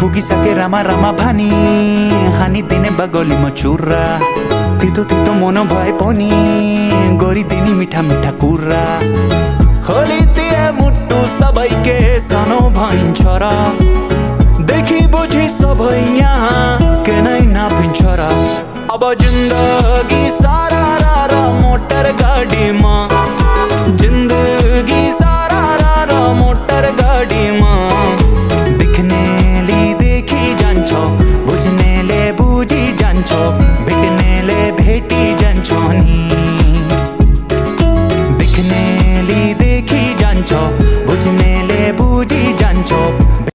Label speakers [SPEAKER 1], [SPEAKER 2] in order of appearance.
[SPEAKER 1] पुगिसके रामा रामा भानी। हानिदिने बगोलीमा चुरा तितो तितो मन भए पनि गरिदिने मिठा मिठा कुरा। खोलिदिए मुटु सबैके सानो भइन्छ र। देखि बुझी सबै यहाँ के नै नापिन्छ र। अब जिन्दगी Будь